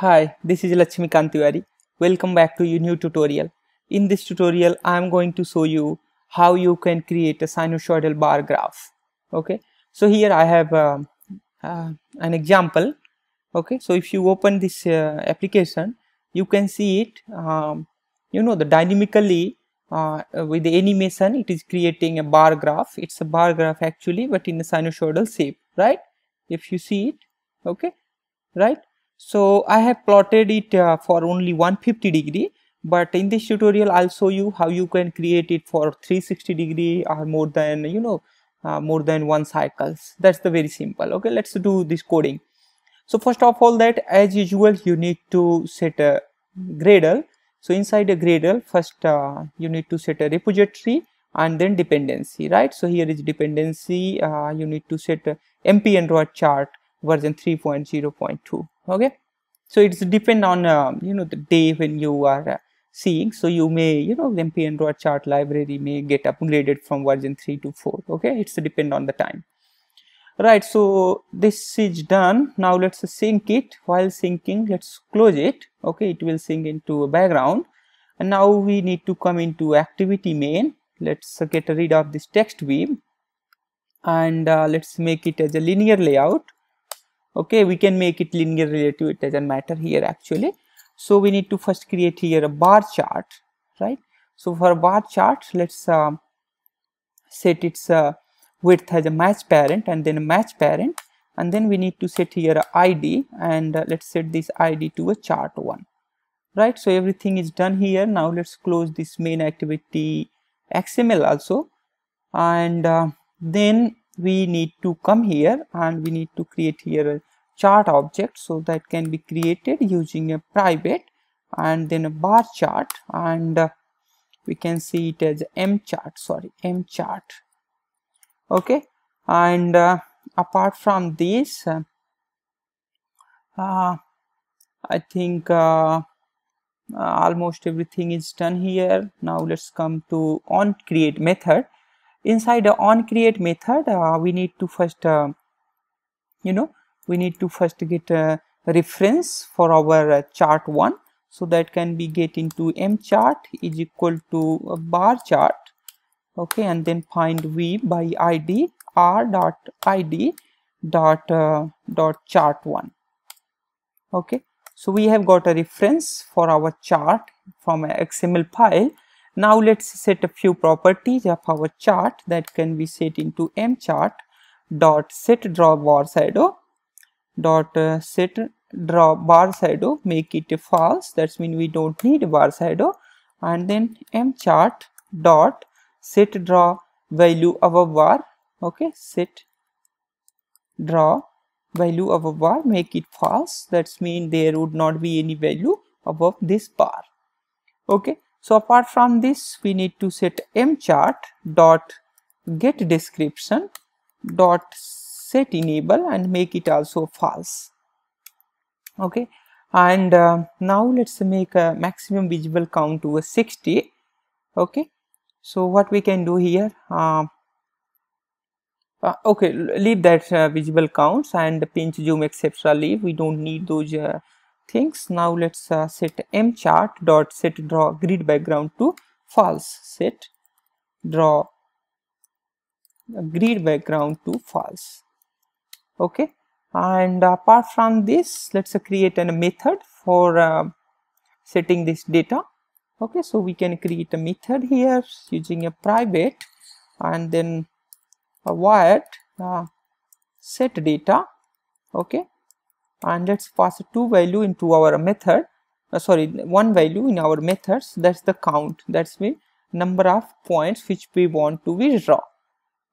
Hi, this is Lakshmikant Tiwari. Welcome back to your new tutorial. In this tutorial, I am going to show you how you can create a sinusoidal bar graph. Okay, so here I have uh, uh, an example. Okay, so if you open this uh, application, you can see it. Um, you know the dynamically uh, with the animation, it is creating a bar graph. It's a bar graph actually, but in a sinusoidal shape, right? If you see it, okay, right so I have plotted it uh, for only 150 degree but in this tutorial I'll show you how you can create it for 360 degree or more than you know uh, more than one cycles. That's the very simple okay? Let's do this coding. So first of all that as usual you need to set a gradle. So inside a gradle first uh, you need to set a repository and then dependency right? So here is dependency uh, you need to set a mp android chart version 3.0.2 okay? So it's depend on uh, you know the day when you are uh, seeing. So you may you know mp android chart library may get upgraded from version 3 to 4 okay? It's depend on the time. Right so this is done. Now let's sync it. While syncing let's close it. Okay? It will sync into a background. And now we need to come into activity main. Let's get rid of this text view. And uh, let's make it as a linear layout okay we can make it linear relative it doesn't matter here actually. So we need to first create here a bar chart right? So for bar chart let's uh, set its uh, width as a match parent and then a match parent. And then we need to set here a id and uh, let's set this id to a chart one right? So everything is done here. Now let's close this main activity xml also. And uh, then we need to come here and we need to create here a chart object so that can be created using a private and then a bar chart and uh, we can see it as m chart sorry m chart. Okay? And uh, apart from this uh, uh i think uh, uh, almost everything is done here. Now let's come to on create method inside the on create method uh, we need to first uh, you know we need to first get a reference for our uh, chart 1 so that can be get into m chart is equal to a bar chart. Okay and then find v by id r dot id dot uh, dot chart 1 okay so we have got a reference for our chart from a xml file now let's set a few properties of our chart that can be set into m chart. Dot set draw bar shadow. Dot uh, set draw bar shadow. Make it false. That's mean we don't need bar shadow. And then m chart dot set draw value above bar. Okay set draw value above bar. Make it false. That's mean there would not be any value above this bar. Okay so apart from this we need to set mchart dot get description dot set enable and make it also false. Okay. And uh, now let's make a maximum visible count to a 60 okay. So what we can do here uh, uh, okay leave that uh, visible counts and pinch zoom etc leave. We don't need those uh, things. Now let's uh, set m chart dot set draw grid background to false. Set draw grid background to false. Okay. And apart from this let's uh, create a method for uh, setting this data. Okay. So we can create a method here using a private and then a uh, set data. Okay and let's pass two value into our method uh, sorry one value in our methods that's the count. That's the number of points which we want to withdraw.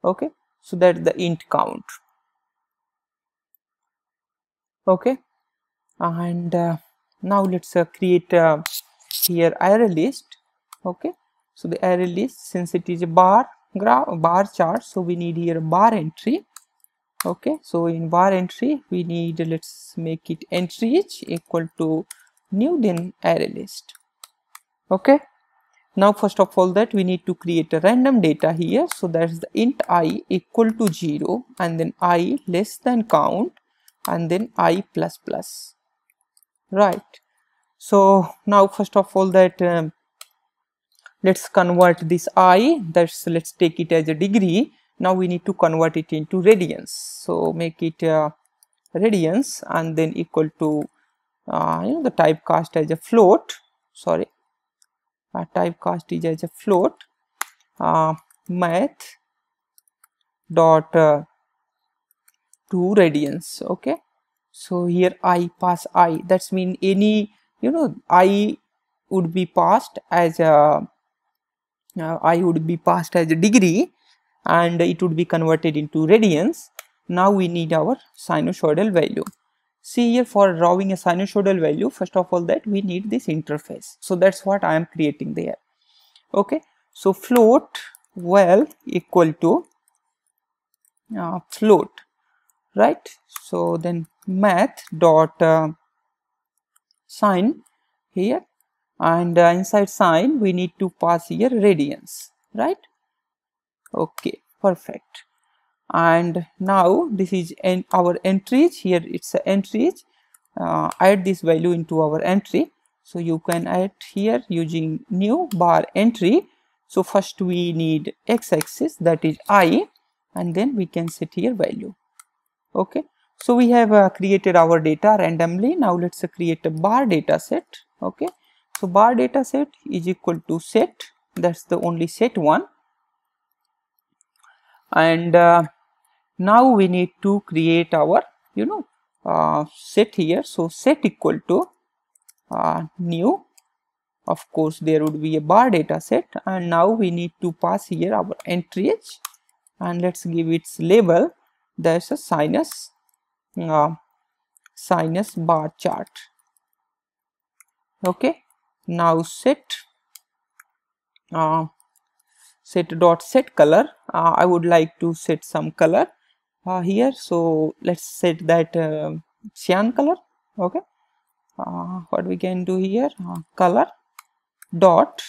Okay? So that's the int count. Okay? And uh, now let's uh, create uh, here array list. Okay? So the array list since it is a bar graph bar chart so we need here bar entry okay so in bar entry we need let's make it entry each equal to new then array list. Okay now first of all that we need to create a random data here. So that's the int i equal to 0 and then i less than count and then i plus plus. Right so now first of all that um, let's convert this i that's let's take it as a degree now we need to convert it into radians. So make it uh, radians and then equal to uh, you know the typecast as a float. Sorry. Uh, typecast is as a float uh, math dot uh, to radians. Okay. So here i pass i. That's mean any you know i would be passed as a uh, i would be passed as a degree and it would be converted into radians. Now we need our sinusoidal value. See here for drawing a sinusoidal value first of all that we need this interface. So that's what i am creating there. Okay. So float well equal to uh, float right? So then math dot uh, here. And uh, inside sine we need to pass here radians right okay perfect. And now this is en our entries here it's a entries uh, add this value into our entry. So you can add here using new bar entry. So first we need x-axis that is i and then we can set here value. Okay so we have uh, created our data randomly. Now let's uh, create a bar data set. Okay so bar data set is equal to set. That's the only set one and uh, now we need to create our you know uh, set here. So set equal to uh, new. Of course there would be a bar data set. And now we need to pass here our entries and let's give its label. There's a sinus uh, sinus bar chart. Okay. Now set uh, set dot set color. Uh, i would like to set some color uh, here. So let's set that uh, cyan color. Okay. Uh, what we can do here? Uh, color dot.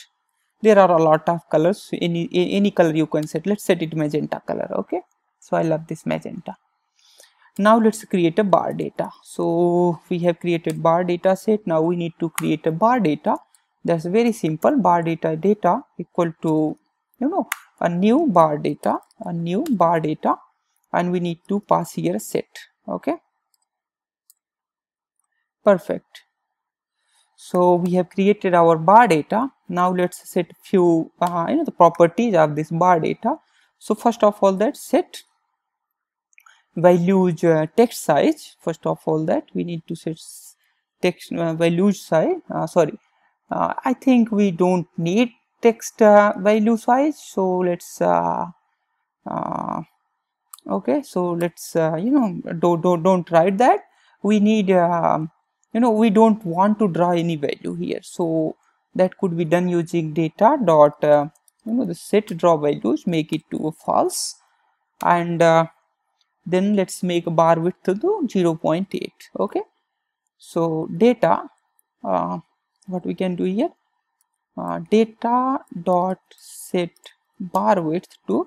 There are a lot of colors. Any any color you can set. Let's set it magenta color. Okay. So i love this magenta. Now let's create a bar data. So we have created bar data set. Now we need to create a bar data. That's very simple. Bar data data equal to you know a new bar data a new bar data and we need to pass here a set. Okay? Perfect. So we have created our bar data. Now let's set few uh, you know the properties of this bar data. So first of all that set values uh, text size. First of all that we need to set text uh, values size. Uh, sorry. Uh, i think we don't need text uh, value size. So let's okay. So let's uh, you know don't, don't don't write that. We need uh, you know we don't want to draw any value here. So that could be done using data dot uh, you know the set draw values make it to a false. And uh, then let's make a bar width to 0.8 okay? So data uh, what we can do here uh, data dot set bar width to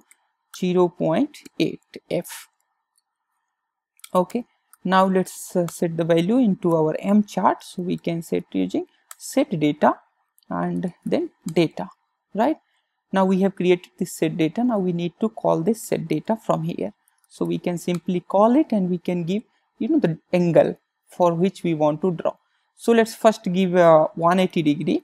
0.8 f. Okay. Now let's uh, set the value into our m chart so we can set using set data and then data right? Now we have created this set data. Now we need to call this set data from here. So we can simply call it and we can give you know the angle for which we want to draw. So let's first give a 180 degree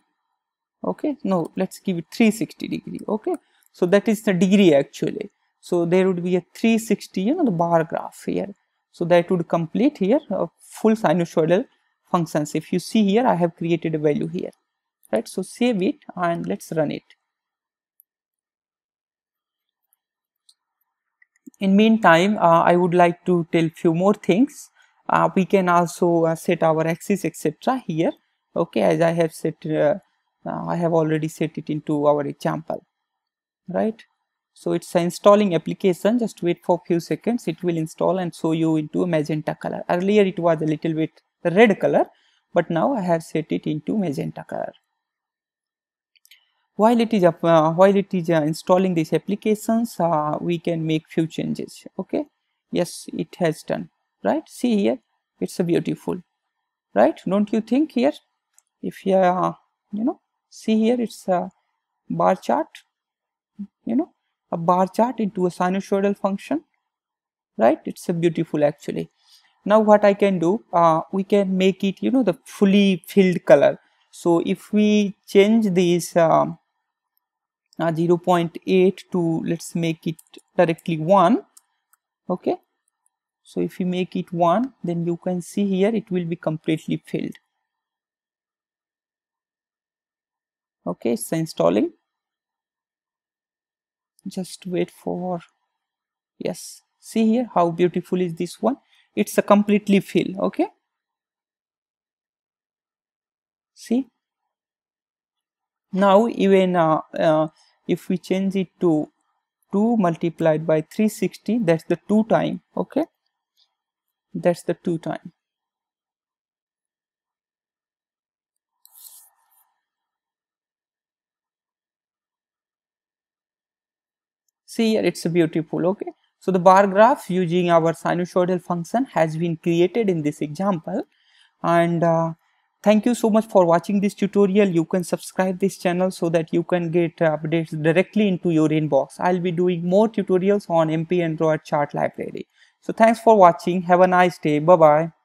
okay? No let's give it 360 degree. Okay? So that is the degree actually. So there would be a 360 you know the bar graph here. So that would complete here a full sinusoidal functions. If you see here i have created a value here. Right? So save it and let's run it. In meantime uh, i would like to tell few more things. Uh, we can also uh, set our axis etc here. Okay? As i have set uh, i have already set it into our example right? So it's installing application. Just wait for few seconds. It will install and show you into magenta color. Earlier it was a little bit red color but now i have set it into magenta color. While it is uh, while it is uh, installing these applications uh, we can make few changes okay? Yes it has done right? See here it's a beautiful right? Don't you think here? If you you know see here it's a bar chart you know a bar chart into a sinusoidal function right? It's a beautiful actually. Now what i can do uh, we can make it you know the fully filled color. So if we change this um, uh, 0.8 to let's make it directly 1 okay? So if you make it 1 then you can see here it will be completely filled okay it's installing. Just wait for yes. See here how beautiful is this one. It's a completely fill okay? See? Now even uh, uh, if we change it to 2 multiplied by 360 that's the 2 time okay? That's the 2 time see here it's beautiful okay? So the bar graph using our sinusoidal function has been created in this example. And uh, thank you so much for watching this tutorial. You can subscribe this channel so that you can get updates directly into your inbox. I'll be doing more tutorials on mp android chart library. So thanks for watching. Have a nice day. Bye bye